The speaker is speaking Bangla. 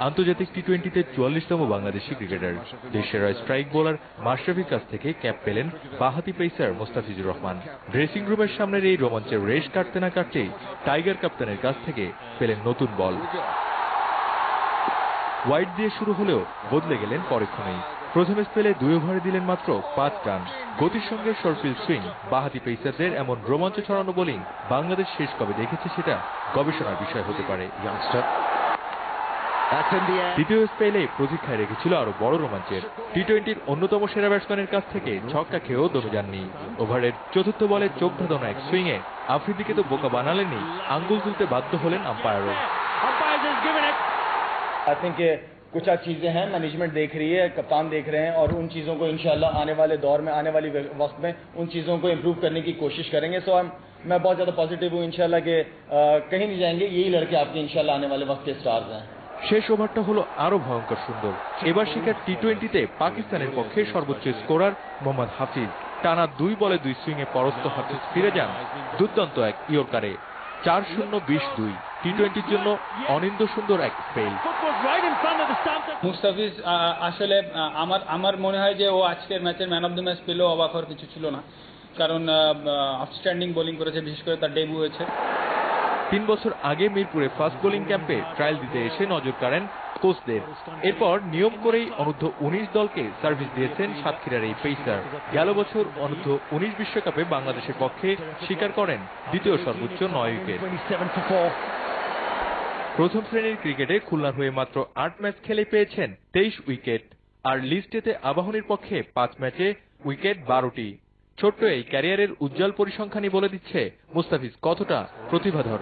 আন্তর্জাতিক টি টোয়েন্টিতে চুয়াল্লিশতম বাংলাদেশি ক্রিকেটার, দেশের স্ট্রাইক বোলার মাশরাফির কাছ থেকে ক্যাপ পেলেন বাহাতি পেসার মোস্তাফিজুর রহমান। ড্রেসিং রুমের সামনের এই রোমাঞ্চের রেশ কাটতে না কাটতেই টাইগার কাপ্তানের কাছ থেকে পেলেন নতুন বল ওয়াইড দিয়ে শুরু হলেও বদলে গেলেন পরক্ষণেই প্রথম স্পেলে দুই ওভারে দিলেন মাত্র পাঁচ রান। গতির সঙ্গে সরফিল সুইং বাহাতি পেসারদের এমন রোমাঞ্চ ছড়ানো বোলিং বাংলাদেশ শেষ কবে দেখেছে সেটা গবেষণার বিষয় হতে পারে। দ্বিতীয় স্পেলে প্রতীক্ষায় রেখেছিল আরও বড় রোমাঞ্চের। টি টোয়েন্টির অন্যতম সেরা ব্যাটসম্যানের কাছ থেকে ছক্কা খেয়েও দমে যাননি। ওভারের চতুর্থ বলে চোখ ধাঁধানো এক সুইংয়ে আফ্রিদিকে তো বোকা বানালেনি আঙ্গুল তুলতে বাধ্য হলেন আম্পায়ারও कुछ आज चीज़ें हैं मैनेजमेंट देख रही है कप्तान देख रहे हैं और उन चीज़ों को इंशाल्लाह आने वाले दौर में आने वाली वक्त में उन चीज़ों को इम्प्रूव करने की कोशिश करेंगे सो हम मैं बहुत ज़्यादा पॉजिटिव हूँ इंशाल्लाह कि अ, कहीं नहीं जाएंगे यही लड़के आपके इंशाल्लाह आने वाले वक्त के स्टार्स हैं শেষ ওভারটা হলো আরো ভয়ঙ্কর সুন্দর এবার শিকার টি টোয়েন্টিতে পাকিস্তানের পক্ষে সর্বোচ্চ স্কোরার মোহাম্মদ হাফিজ টানা দুই বলে দুই সুইংয়ে পরস্ত হাফিজ ফিরে যান দুর্দান্ত এক ইয়র্কারে চার শূন্য বিশ দুই টি টোয়েন্টির জন্য অনিন্দ সুন্দর এক স্পেল মুস্তাফিজ আসলে আমার আমার মনে হয় যে ও আজকের ম্যাচের ম্যান অফ দ্য ম্যাচ পেলেও অবাক হওয়ার কিছু ছিল না। কারণ আউটস্ট্যান্ডিং বোলিং করেছে বিশেষ করে তার ডেবু হয়েছে। তিন বছর আগে মিরপুরে ফার্স্ট বোলিং ক্যাম্পে ট্রায়াল দিতে এসে নজর কাড়েন কোচদের। এরপর নিয়ম করেই অনূর্ধ্ব উনিশ দলকে সার্ভিস দিয়েছেন সাতক্ষীরার এই পেসার গেল বছর অনূর্ধ্ব উনিশ বিশ্বকাপে বাংলাদেশের পক্ষে স্বীকার করেন দ্বিতীয় সর্বোচ্চ নয় উইকেট। প্রথম শ্রেণির ক্রিকেটে খুলনার হয়ে মাত্র আট ম্যাচ খেলে পেয়েছেন তেইশ উইকেট। আর লিস্টেতে আবাহনীর পক্ষে পাঁচ ম্যাচে উইকেট বারোটি। ছোট্ট এই ক্যারিয়ারের উজ্জ্বল পরিসংখ্যানই বলে দিচ্ছে মুস্তাফিজ। কতটা প্রতিভাধর?